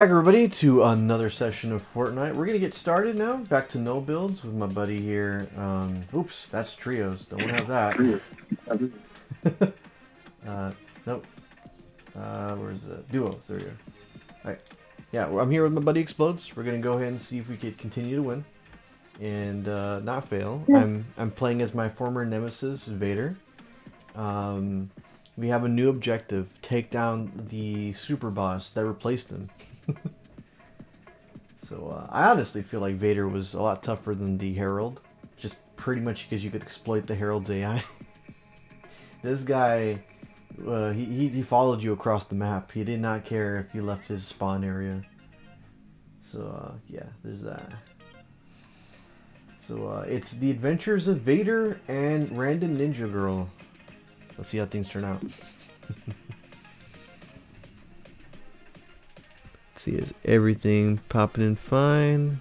Back everybody to another session of Fortnite. We're gonna get started now. Back to no builds with my buddy here. Um, oops, that's trios. Don't have that. uh, nope. Uh, where's the duos? There you go. Alright. Yeah, I'm here with my buddy Explodes. We're gonna go ahead and see if we could continue to win and uh, not fail. Yeah. I'm I'm playing as my former nemesis Vader. Um, we have a new objective: take down the super boss that replaced him. so uh, I honestly feel like Vader was a lot tougher than the Herald, just pretty much because you could exploit the Herald's AI. this guy, uh, he, he he followed you across the map. He did not care if you left his spawn area. So uh, yeah, there's that. So uh, it's the adventures of Vader and Random Ninja Girl. Let's see how things turn out. Let's see, is everything popping in fine?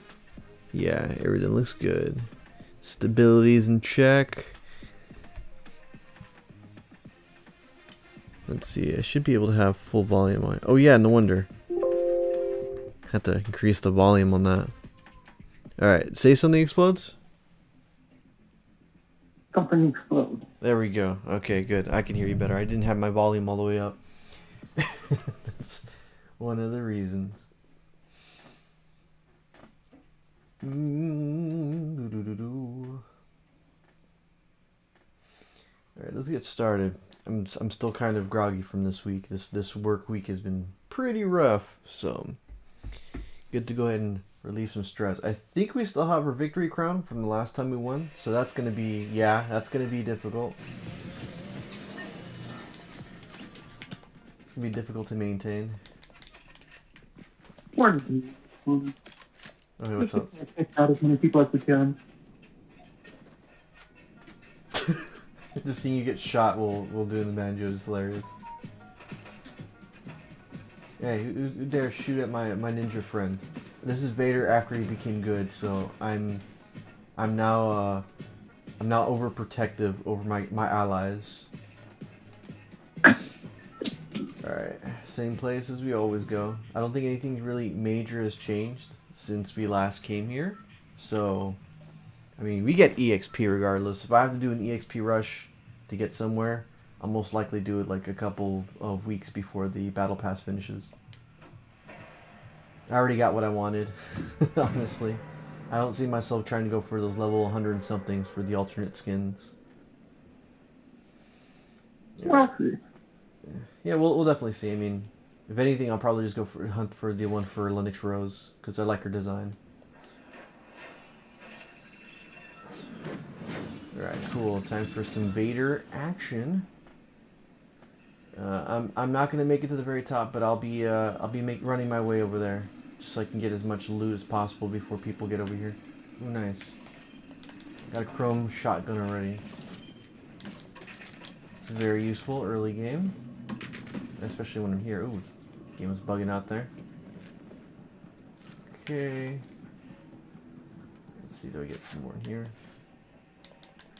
Yeah, everything looks good. Stability's in check. Let's see, I should be able to have full volume on. Oh yeah, no wonder. Have to increase the volume on that. Alright, say something explodes? Something explodes. There we go. Okay, good. I can hear you better. I didn't have my volume all the way up. One of the reasons. Alright, let's get started. I'm, I'm still kind of groggy from this week. This this work week has been pretty rough, so good to go ahead and relieve some stress. I think we still have our victory crown from the last time we won, so that's to be, yeah, that's to be difficult. It's to be difficult to maintain. Okay, what's up? out as many people as we can. Just seeing you get shot will while doing the banjo is hilarious. Hey, who, who dare shoot at my, my ninja friend? This is Vader after he became good, so I'm I'm now uh I'm now overprotective over my, my allies. Same place as we always go. I don't think anything really major has changed since we last came here. So I mean we get EXP regardless. If I have to do an EXP rush to get somewhere, I'll most likely do it like a couple of weeks before the battle pass finishes. I already got what I wanted, honestly. I don't see myself trying to go for those level 100 and somethings for the alternate skins. Yeah. Yeah, we'll, we'll definitely see. I mean, if anything, I'll probably just go for hunt for the one for Lennox Rose, because I like her design. Alright, cool. Time for some Vader action. Uh, I'm I'm not gonna make it to the very top, but I'll be uh, I'll be make, running my way over there, just so I can get as much loot as possible before people get over here. Ooh, nice. Got a chrome shotgun already. It's very useful early game, especially when I'm here. Ooh, game is bugging out there. Okay. Let's see, do I get some more in here?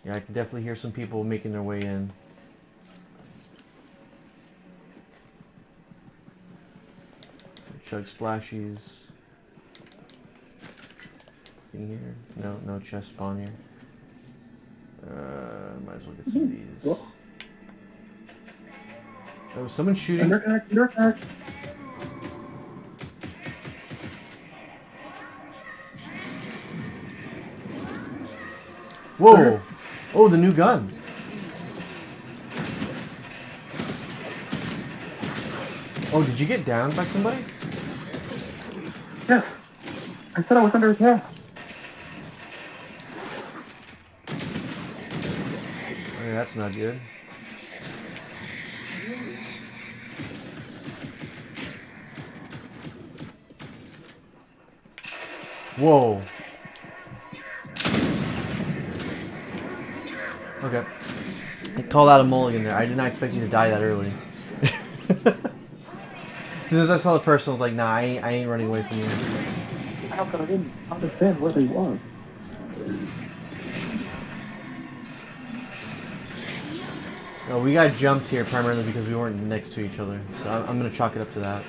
Yeah, I can definitely hear some people making their way in. Some chug splashies. Thing here? No, no chest spawn here. Uh, might as well get some of these. Oh, someone's shooting. Whoa! Oh, the new gun. Oh, did you get downed by somebody? Yes. I said I was under attack. Oh, okay, that's not good. Whoa. Okay. I called out a mulligan there. I did not expect you to die that early. As soon as I saw the person, I was like, nah, I ain't, I ain't running away from you. How come I didn't understand what they want? No, we got jumped here primarily because we weren't next to each other. So I'm, I'm going to chalk it up to that.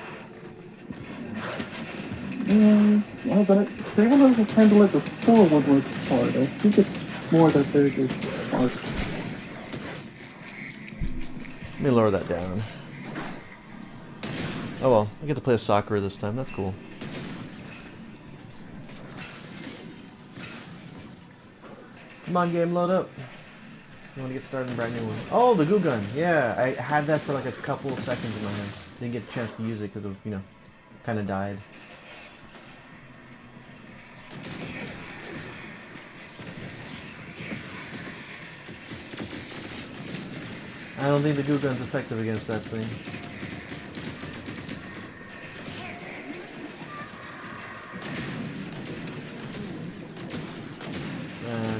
Mm, well, but it, they want to kind of like the forward part. I think it's more that they're just. Let me lower that down. Oh well, I get to play a soccer this time. That's cool. Come on, game, load up. You want to get started in a brand new one? Oh, the goo gun. Yeah, I had that for like a couple of seconds in my hand. Didn't get a chance to use it because of, you know, kind of died. I don't think the goo gun's effective against that thing.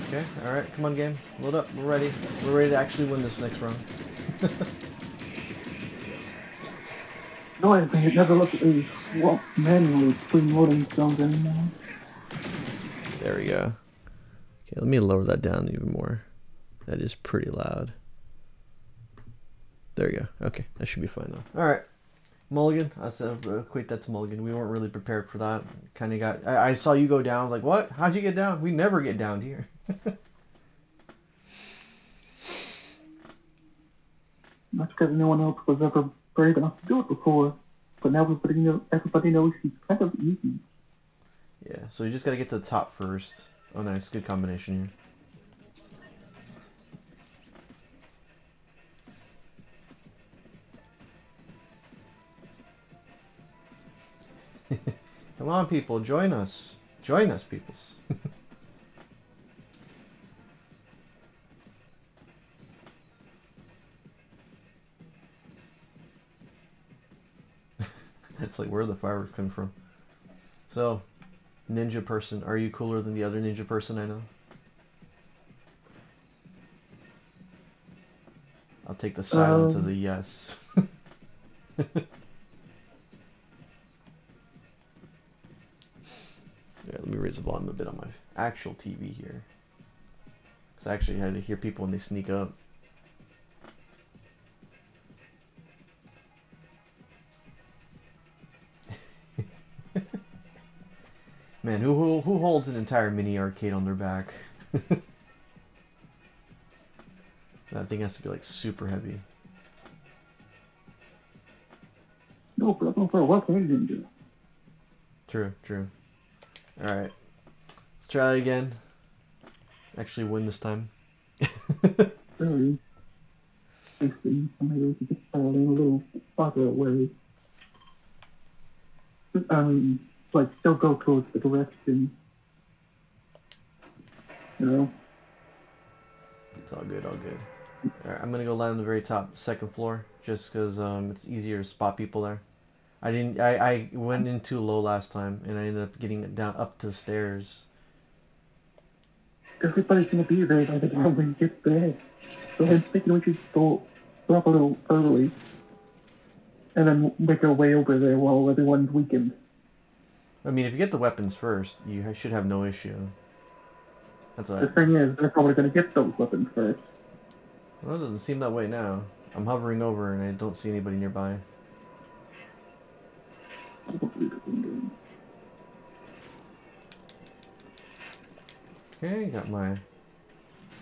Okay, alright, come on game. Load up, we're ready. We're ready to actually win this next round. No, I think it never looked at the swap manually pre-loading zones anymore. There we go. Okay, let me lower that down even more. That is pretty loud. There you go. Okay, that should be fine now. All right, Mulligan. I said uh, equate that to Mulligan. We weren't really prepared for that. Kind of got. I, I saw you go down. I was like, what? How'd you get down? We never get down here. That's because no one else was ever brave enough to do it before. But now everybody, know, everybody knows she's kind of easy. yeah. So you just gotta get to the top first. Oh, nice. Good combination here. Come on, people, join us. Join us, peoples. it's like where the fireworks come from. So, ninja person, are you cooler than the other ninja person I know? I'll take the silence as a Um. yes. raise the volume a bit on my actual TV here. Because I actually had to hear people when they sneak up. Man, who, who who holds an entire mini arcade on their back? that thing has to be like super heavy. No problem for what can you do? True, true. Alright. Let's try again. Actually win this time. Really. Basically, maybe we just fall a little farther away. Um, like, still go towards the direction. You know? It's all good, all good. Alright, I'm gonna go land on the very top, second floor, just because um, it's easier to spot people there. I didn't. I, I went in too low last time, and I ended up getting it down up to the stairs. Everybody's gonna be there by the time we get there. So I'm thinking we should go, up a little early. And then make our way over there while everyone's weakened. I mean, if you get the weapons first, you should have no issue. That's all The thing is, they're probably gonna get those weapons first. Well, it doesn't seem that way now. I'm hovering over, and I don't see anybody nearby. Okay, got my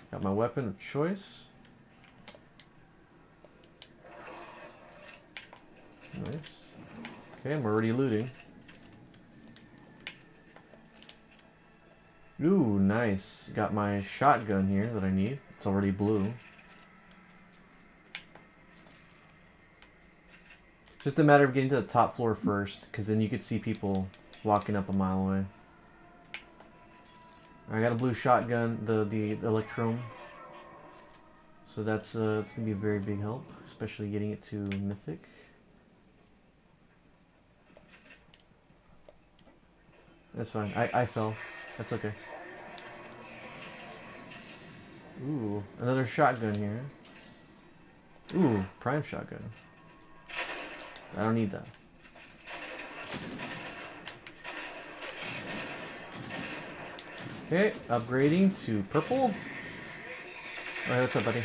got my weapon of choice. Nice. Okay, I'm already looting. Ooh, nice. Got my shotgun here that I need. It's already blue. Just a matter of getting to the top floor first, because then you could see people walking up a mile away. I got a blue shotgun, the the electrum. So that's uh, it's gonna be a very big help, especially getting it to mythic. That's fine. I I fell. That's okay. Ooh, another shotgun here. Ooh, prime shotgun. I don't need that. Okay, upgrading to purple. Alright, what's up, buddy?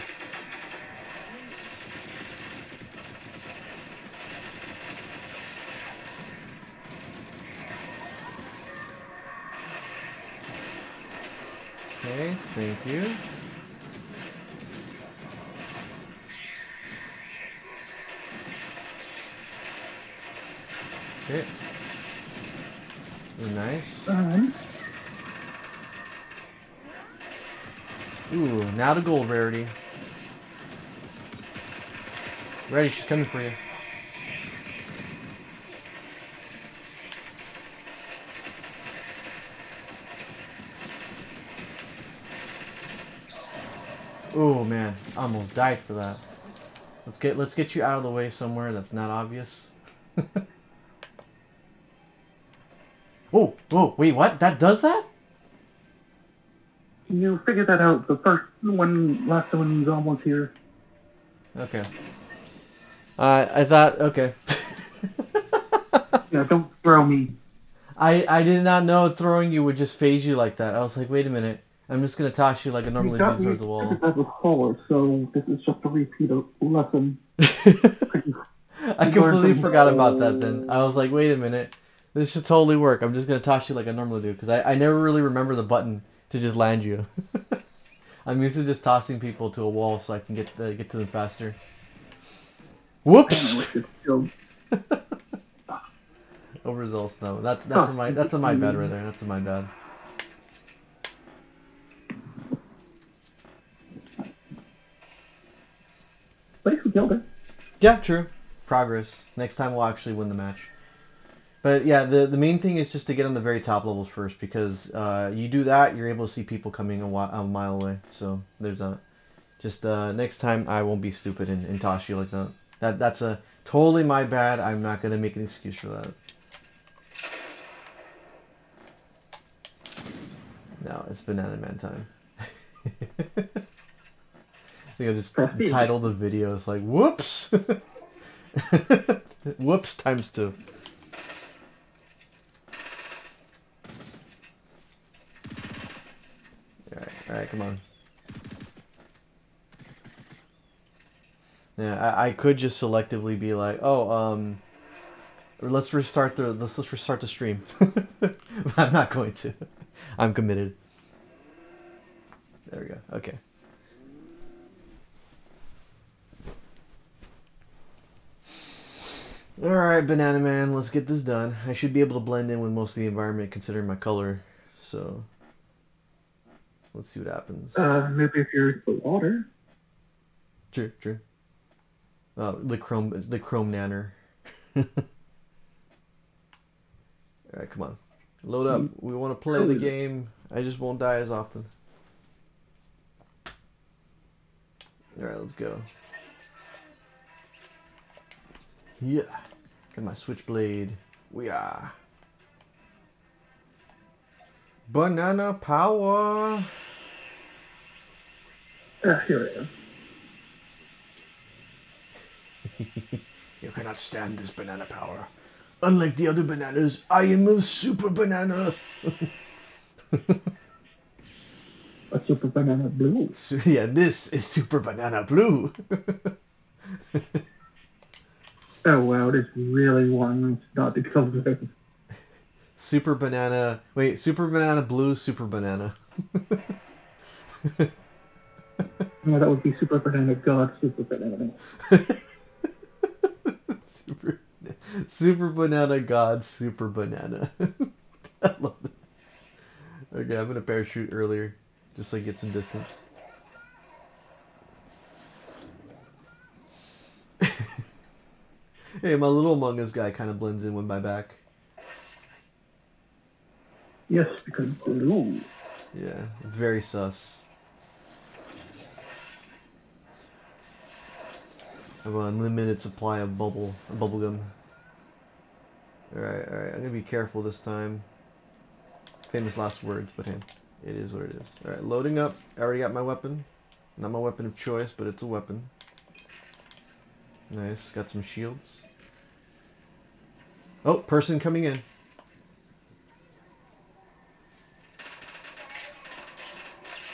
Okay, thank you. Okay. Nice. Um. Ooh, now the gold rarity. Ready, she's coming for you. Oh man, I almost died for that. Let's get let's get you out of the way somewhere that's not obvious. oh, oh, wait, what? That does that? You figured that out the first one, last one's almost here. Okay. Uh, I thought okay. Yeah, don't throw me. I I did not know throwing you would just phase you like that. I was like, wait a minute. I'm just gonna toss you like I normally do towards the wall. before, so this is just a repeat of lesson. I completely forgot about that then. I was like, wait a minute. This should totally work. I'm just gonna toss you like I normally do because I, I never really remember the button to just land you. I'm used to just tossing people to a wall so I can get the, get to them faster. Whoops! Which is still Overzealous no. That's that's a my that's a my bad right there. That's a my bad. Least we killed it. Yeah, true. Progress. Next time we'll actually win the match. But yeah, the the main thing is just to get on the very top levels first because uh, you do that, you're able to see people coming a, wi- a mile away. So there's that. Just uh, next time I won't be stupid and, and toss you like that. That that's a totally my bad. I'm not gonna make an excuse for that. No, it's Banana Man time. I think I'll just Proceed. title the video. It's like, whoops! whoops times two. Alright, come on. Yeah, I, I could just selectively be like, oh, um, let's restart the let's, let's restart the stream. I'm not going to. I'm committed. There we go. Okay. Alright, Banana Man, let's get this done. I should be able to blend in with most of the environment considering my color. So, let's see what happens. Uh, maybe if you're the water. True, true. Oh, the chrome, the chrome nanner. All right, come on, load up. We want to play the game. I just won't die as often. All right, let's go. Yeah, got my switchblade. We are banana power. Ah, here I am. You cannot stand this banana power. Unlike the other bananas, I am a super banana. A super banana blue. So, yeah, this is super banana blue. Oh wow, this really wants not to go there. Super banana. Wait, super banana blue, super banana. No, that would be super banana god, super banana. Super, super banana god, super banana. I love it. Okay, I'm gonna parachute earlier, just so I get some distance. hey, my little Among Us guy kind of blends in with my back. Yes, because blue. Yeah, it's very sus. I have an unlimited supply of bubble bubble gum. Alright, alright, I'm gonna be careful this time. Famous last words, but hey, it is what it is. Alright, loading up. I already got my weapon. Not my weapon of choice, but it's a weapon. Nice, got some shields. Oh, person coming in.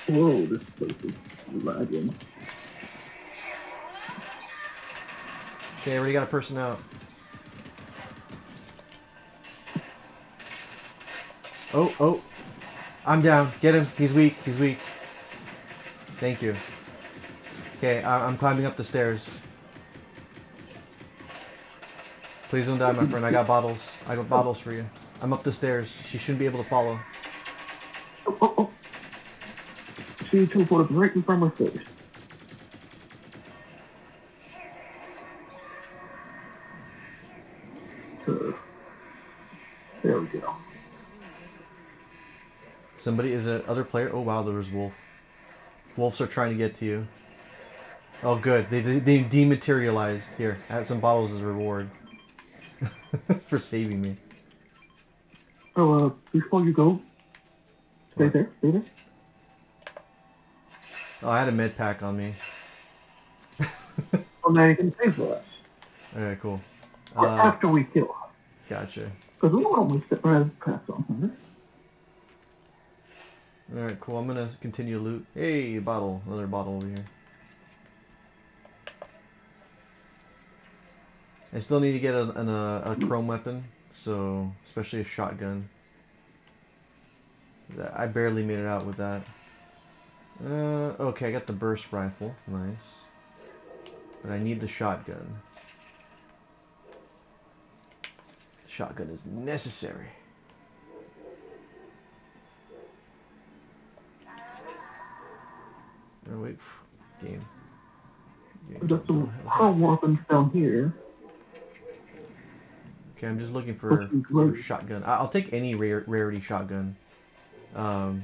Whoa, this place is lagging. Okay, I already got a person out. Oh, oh. I'm down. Get him. He's weak. He's weak. Thank you. Okay, I I'm climbing up the stairs. Please don't die, my friend. I got bottles. I got bottles for you. I'm up the stairs. She shouldn't be able to follow. She teleported right in front of my face. Uh, there we go. Somebody is it other player? Oh wow, there was wolf. Wolves are trying to get to you. Oh good, they they, they dematerialized. Here, I have some bottles as a reward for saving me. Oh, uh, before you go, stay there, stay there. Oh, I had a med pack on me. Oh, now you can pay for us. Okay, cool. Uh, after we kill her. gotcha. Because we don't waste it right pass on her. All right, cool. I'm gonna continue to loot. Hey, a bottle, another bottle over here. I still need to get a, an, uh, a chrome weapon, so especially a shotgun. I barely made it out with that. Uh, okay, I got the burst rifle, nice. But I need the shotgun. Shotgun is necessary. Oh wait, game. Game. We got some chrome weapons down here. Okay, I'm just looking for, for shotgun. I'll take any rare, rarity shotgun. Um.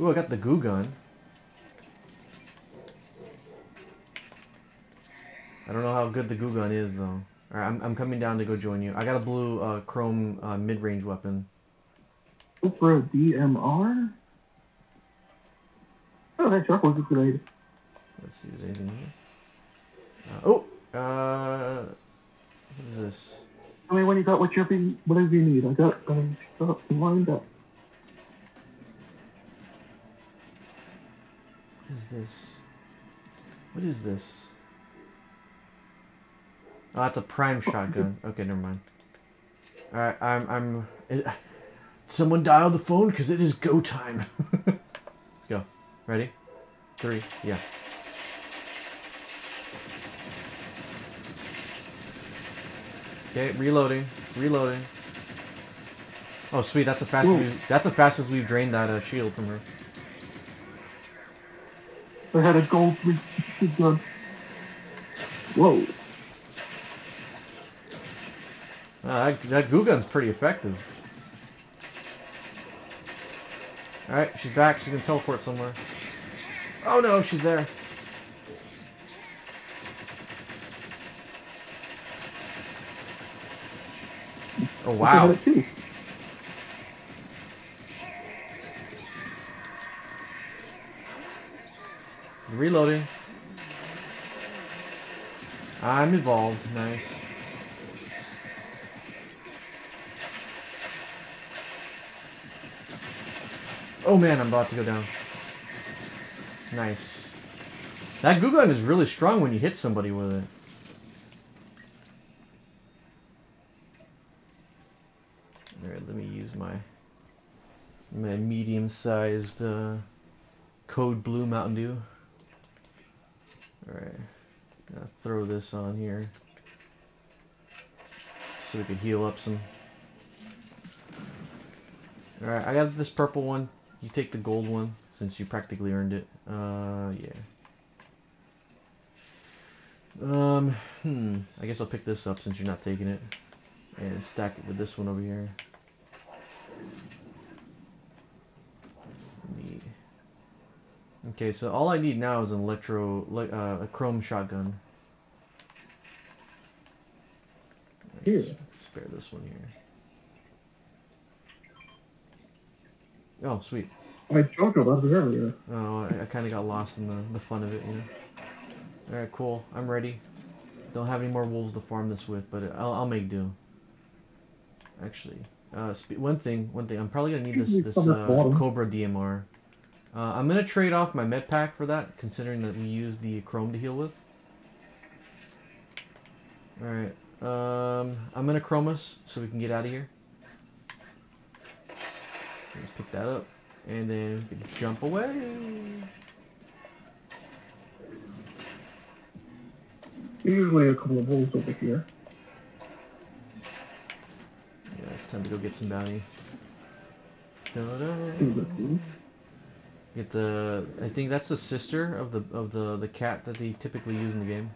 Ooh, I got the goo gun. I don't know how good the goo gun is though. Alright, I'm, I'm coming down to go join you. I got a blue uh, chrome uh, mid-range weapon. For a DMR. Oh, that truck was a good idea. Let's see, is there anything here? Uh, oh, uh, what is this? I mean, when you got whatever you, whatever you need, I got um, stuff lined up. Is this? What is this? Oh, that's a prime shotgun. Okay, never mind. All right, I'm I'm. It, someone dialed the phone because it is go time. Let's go. Ready? Three. Yeah. Okay, reloading. Reloading. Oh, sweet. That's the fastest. We, that's the fastest we've drained that uh, shield from her. I had a gold gun. Whoa. Uh, that, that goo gun's pretty effective. Alright, she's back. She's gonna teleport somewhere. Oh no, she's there. Oh wow. Reloading. I'm involved. Nice. Oh man, I'm about to go down. Nice. That goo gun is really strong when you hit somebody with it. Alright, let me use my my medium-sized uh, Code Blue Mountain Dew. Alright. Gonna throw this on here. So we can heal up some. Alright, I got this purple one. You take the gold one since you practically earned it. Uh, yeah. Um, hmm. I guess I'll pick this up since you're not taking it. And stack it with this one over here. Okay, so all I need now is an electro, le- uh, a chrome shotgun. Let's Here. spare this one here. Oh, sweet. I jogged out of it earlier. Oh, I, I kind of got lost in the, the fun of it, you know. Alright, cool. I'm ready. Don't have any more wolves to farm this with, but I'll, I'll make do. Actually, uh, spe- one thing, one thing. I'm probably gonna need this this uh. Cobra DMR. Uh, I'm gonna trade off my med pack for that, considering that we use the Chrome to heal with. Alright, um, I'm gonna Chrome us so we can get out of here. Let's pick that up. And then we can jump away. Usually a couple of wolves over here. Yeah, it's time to go get some bounty. Of these. Get the. I think that's the sister of the of the the cat that they typically use in the game.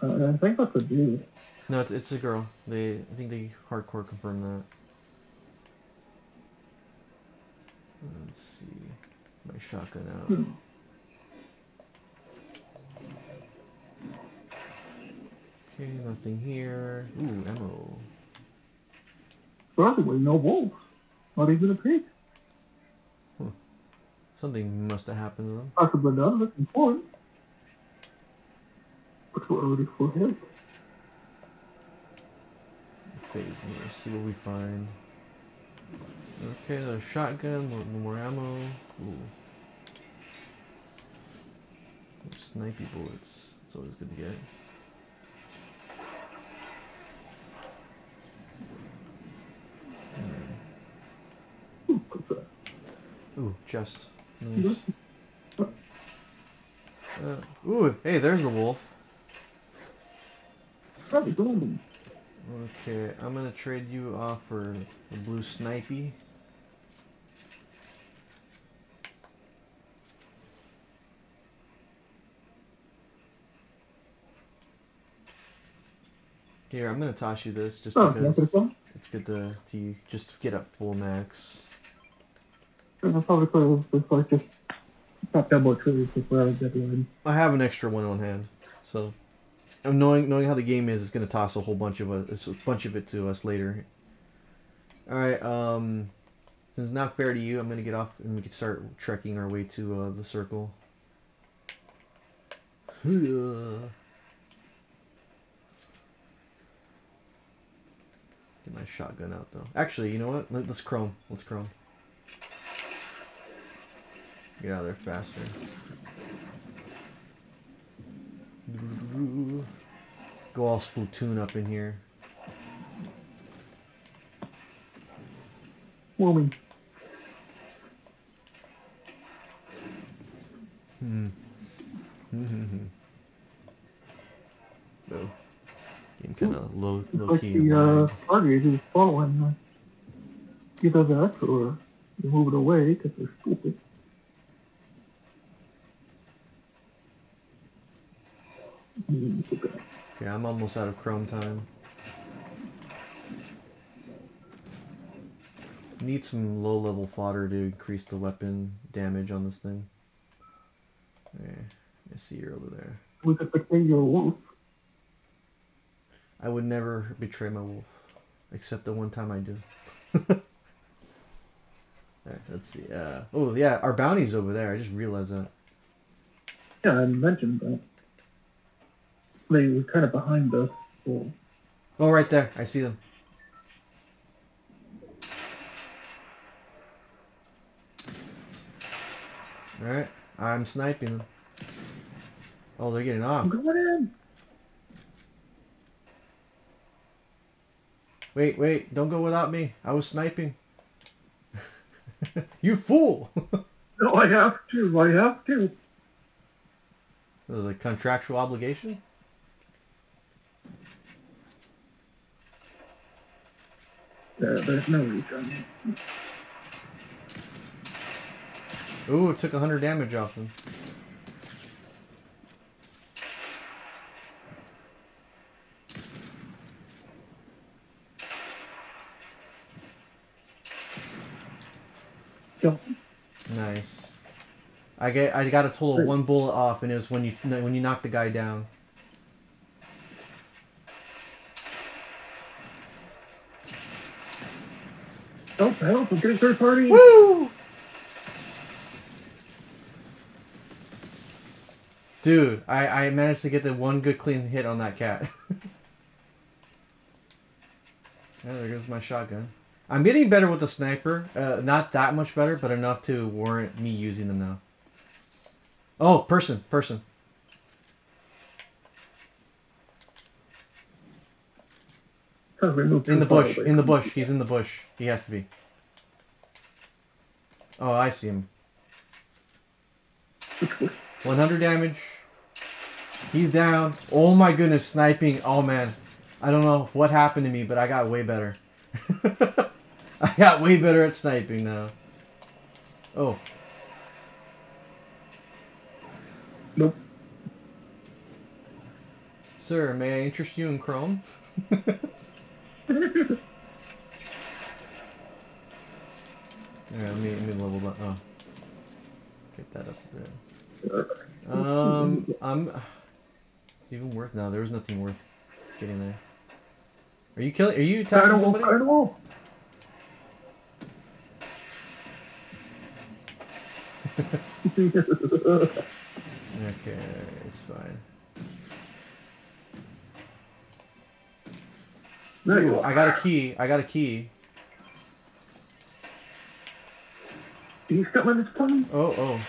Uh, I think that's a dude. No, it's it's a girl. They I think they hardcore confirmed that. Let's see. My shotgun out. Hmm. Okay, nothing here. Ooh, ammo. Surprisingly, no wolves. Not even a pig. Something must have happened to them. Possibly none of it's important. But we're already full hit. Phase in here. See what we find. Okay, another shotgun. More, more ammo. Ooh. Snipey bullets. It's always good to get. Hmm? Ooh, chest. Nice. Uh, ooh, hey, there's the wolf. Okay, I'm gonna trade you off for the blue snipey. Here, I'm gonna toss you this just Oh, can I put because on? it's good to, to just get up full max. I have an extra one on hand, so I'm knowing knowing how the game is, it's gonna toss a whole bunch of us, a bunch of it to us later. All right, um, since it's not fair to you, I'm gonna get off and we can start trekking our way to uh, the circle. Get my shotgun out though. Actually, you know what? Let's chrome. Let's chrome. Get out of there faster. Go all Splatoon up in here. Warming. Hmm. Hmm. No. Game kind of low, low like key. the uh. Stargate is following uh, either that or you move it away because they're stupid. Hmm, it's okay. Okay, I'm almost out of Chrome time. Need some low level fodder to increase the weapon damage on this thing. Okay, I see you're over there. We could betray your wolf. I would never betray my wolf, except the one time I do. Alright, let's see. Uh, oh yeah, our bounty's over there. I just realized that. Yeah, I mentioned that. They were kind of behind us. So Oh, right there. I see them. Alright, I'm sniping them. Oh, they're getting off. I'm going in. Wait, wait, don't go without me. I was sniping. you fool! No, I have to. I have to. This is a contractual obligation? There, there's no. Ooh, it took 100 damage off him. Kill. Nice. I get I got a total of one bullet off, and it was when you when you knocked the guy down. Help, help, I'm getting third party. Woo! Dude, I, I managed to get the one good clean hit on that cat. yeah, there goes my shotgun. I'm getting better with the sniper. Uh, not that much better, but enough to warrant me using them now. Oh, person, person. Because we moved In the bush. In the bush. He's in the bush. He has to be. Oh, I see him. 100 damage. He's down. Oh my goodness, sniping. Oh man. I don't know what happened to me, but I got way better. I got way better at sniping now. Oh, Nope. sir, may I interest you in Chrome? Alright, let me, let me level that. Oh. Get that up a bit. Um, I'm. It's even worth. No, there was nothing worth getting there. Are you killing? Are you attacking the somebody? fire. Okay, it's fine. Ooh. I got a key. I got a key. You got my phone? Oh, oh.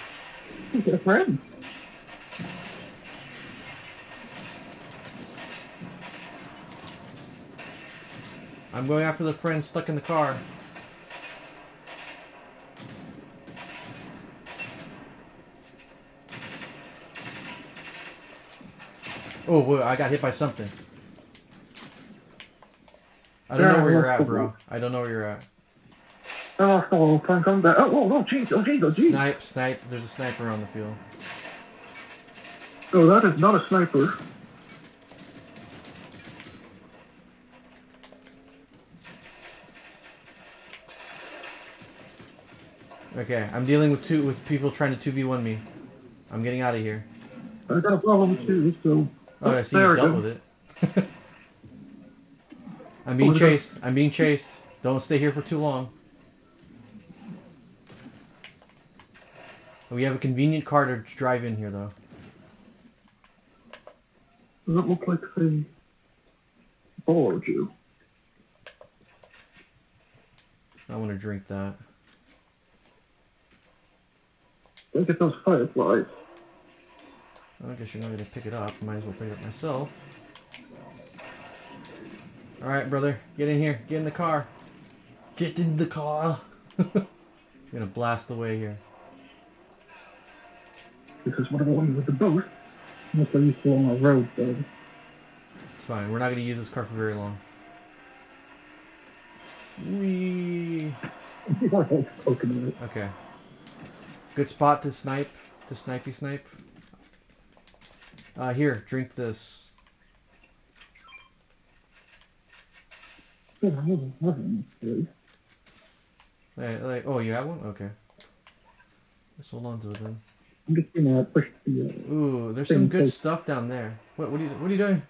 You got a friend. I'm going after the friend stuck in the car. Oh, whoa, I got hit by something. I don't know where you're at, bro. I don't know where you're at. Oh, oh, can't come back. Oh, oh, oh, jeez, oh, jeez, oh, jeez. Snipe, snipe. There's a sniper on the field. Oh, that is not a sniper. Okay, I'm dealing with two with people trying to 2v1 me. I'm getting out of here. I got a problem too, so. Oh, I see you dealt go. with it. I'm being chased. I'm being chased. Don't stay here for too long. We have a convenient car to drive in here, though. Does it look like they followed you? I want to drink that. Look at those fireflies. I guess you're not going to pick it up. Might as well pick it up myself. Alright, brother. Get in here. Get in the car. Get in the car. I'm going to blast away here. This is one of the ones with the boat. Unless used to on a road, though. It's fine. We're not going to use this car for very long. Poking. Okay. Good spot to snipe. To snipey snipe. Uh, here, drink this. Like, oh, you have one? Okay. Let's hold on to it then. I'm just gonna push the. Uh, Ooh, there's some good takes- stuff down there. What, what are you, what are you doing?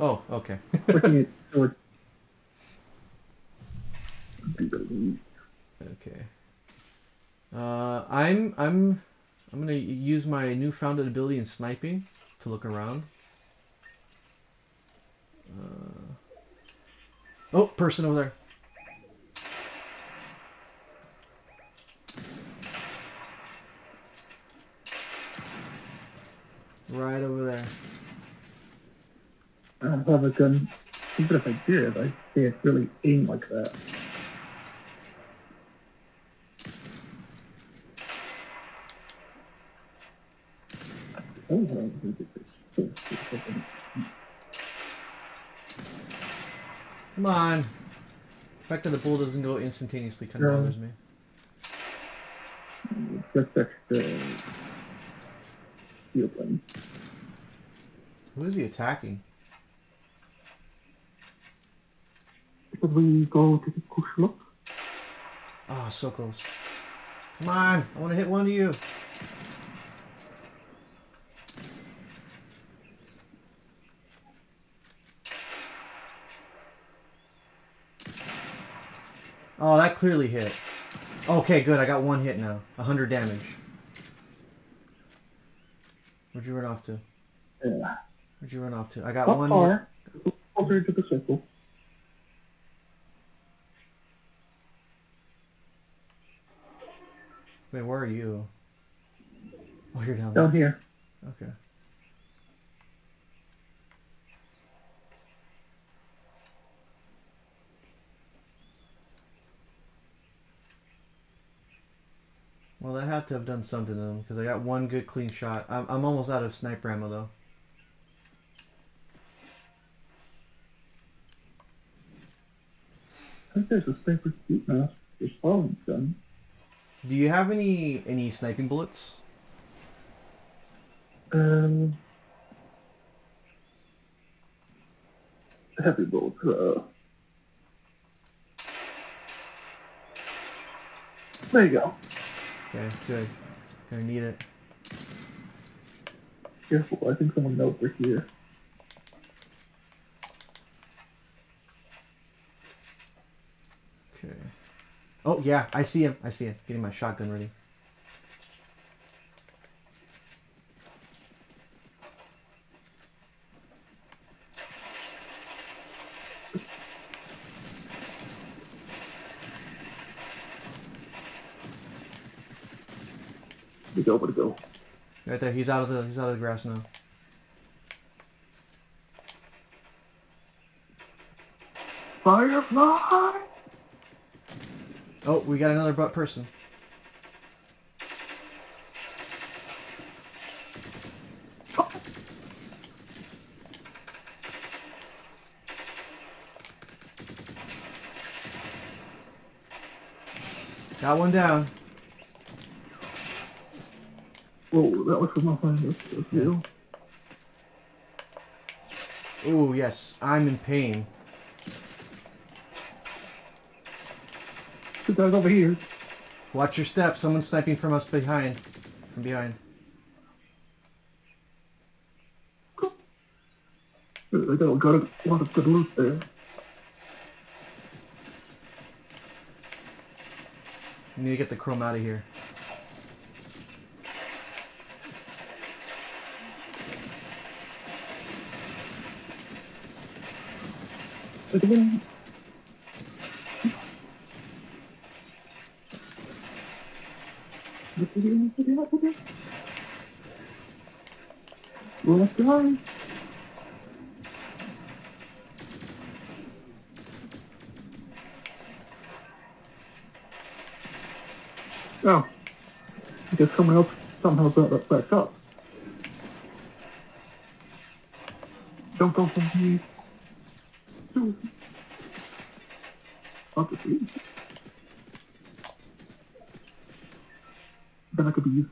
Oh, okay. pushing okay. Uh, I'm, I'm, I'm gonna use my newfound ability in sniping to look around. Uh, oh, person over there. Right over there. I don't have a gun. Even if I did, I can't really aim like that. Oh, well, Come on. The fact that the bull doesn't go instantaneously kind of bothers me. Just extra steel plane. Who is he attacking? Could we go to the push look? Oh, ah, so close. Come on, I want to hit one of you. Oh, that clearly hit. Okay, good. I got one hit now. 100 damage. Where'd you run off to? Yeah. Where'd you run off to? I got Not one. far. Closer to the circle. Wait, where are you? Oh, you're down Down there. here. Okay. Well, that had to have done something to them because I got one good clean shot. I'm, I'm almost out of sniper ammo though. I think there's a sniper shoot mask. Following gun. Do you have any any sniping bullets? Um, heavy bullets. Uh, there you go. Okay, good. Gonna need it. Careful, I think someone over here. Okay. Oh yeah, I see him. I see him. Getting my shotgun ready. Go, where to go? Right there. He's out of the he's out of the grass now. Firefly! Oh, we got another butt person. Got one down. Whoa, that was from. That's Yeah. you. Ooh, yes. I'm in pain. Two guys over here. Watch your step. Someone's sniping from us behind. From behind. I got, got a lot of good loot there. We need to get the chrome out of here. Look at him. Look at him, look at him, look at him. Well, let's go. Oh. Guess someone else somehow got that back up. Don't go from me. Two. Up to three. Then I could be used.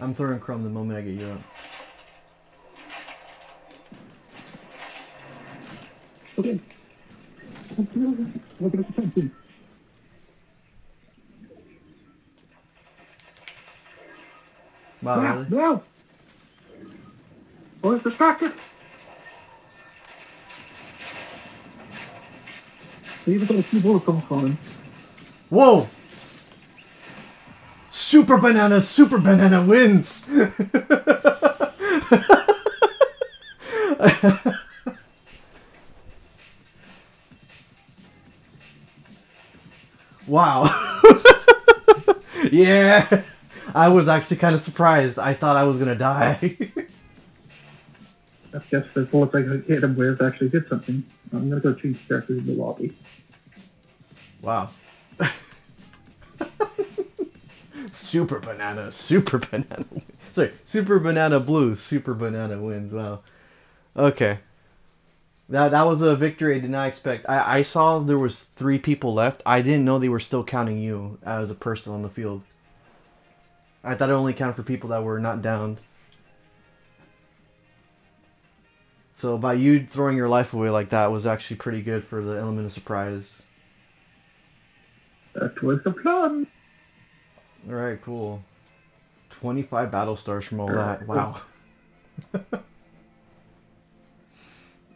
I'm throwing chrome the moment I get you up. Okay. Look at the something. Wow, Now, really? now! Boys distracted! Got a few. Whoa! Super Banana, Super Banana wins! wow. yeah! I was actually kind of surprised. I thought I was gonna die. I guess the bullets I hit him with actually did something. I'm gonna go change characters in the lobby. wow. super Banana, Super Banana. Sorry, Super Banana Blue, Super Banana wins. Wow. Okay. That that was a victory I did not expect. I, I saw there was three people left. I didn't know they were still counting you as a person on the field. I thought it only counted for people that were not downed. So by you throwing your life away like that was actually pretty good for the element of surprise. That was the plan. All right, cool. 25 battle stars from all that. Wow. all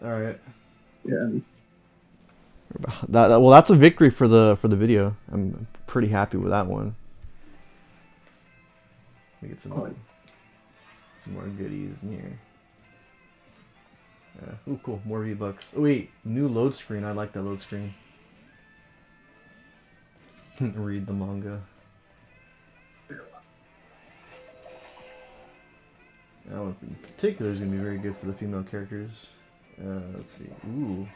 right. Yeah, That, that well, that's a victory for the for the video. I'm pretty happy with that one. Let me get some oh. more, some more goodies in here. Yeah. Ooh, cool. More V bucks. Oh wait, new load screen. I like that load screen. Read the manga. That one in particular is gonna be very good for the female characters. Uh, let's see. Ooh.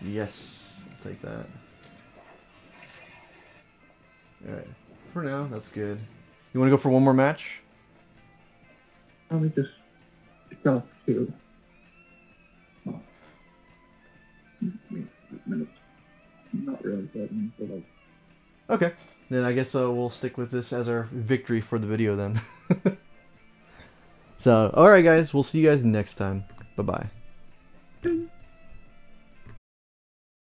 Yes, I'll take that. Alright. For now, that's good. You want to go for one more match? Let me just go to. Minutes. Not really, but, but like, Okay. Then I guess uh, we'll stick with this as our victory for the video then. so, alright guys, we'll see you guys next time. Bye-bye.